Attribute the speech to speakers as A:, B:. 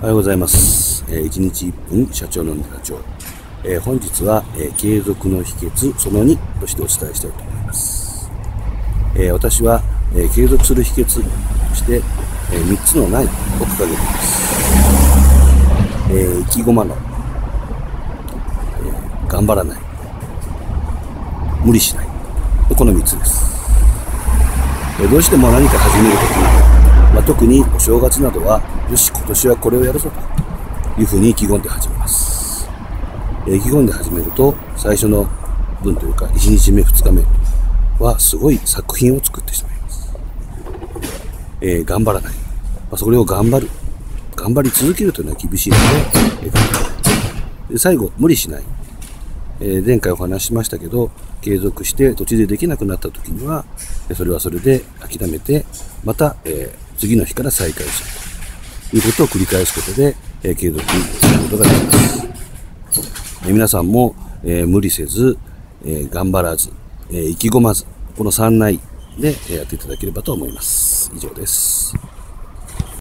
A: おはようございます。えー、1日1分社長のネタ帳。えー本日は、えー継続の秘訣その2としてお伝えしたいと思います。え私は、え継続する秘訣として、え3つのないを掲げています。えー生きごまの、え頑張らない、無理しない、この3つです。えどうしても何か始めるときまあ、特にお正月などは、よし、今年はこれをやるぞというふうに意気込んで始めます。え意気込んで始めると、最初の分というか、1日目、2日目はすごい作品を作ってしまいます。えー頑張らない。まあ、それを頑張る。頑張り続けるというのは厳しいので、え頑張らない。で最後、無理しない。えー前回お話ししましたけど、継続して途中でできなくなった時には、それはそれで諦めて、また、えー次の日から再開するということを繰り返すことで、え継続することができます。え皆さんも、え無理せず、え頑張らず、え意気込まず、この3内でやっていただければと思います。以上です。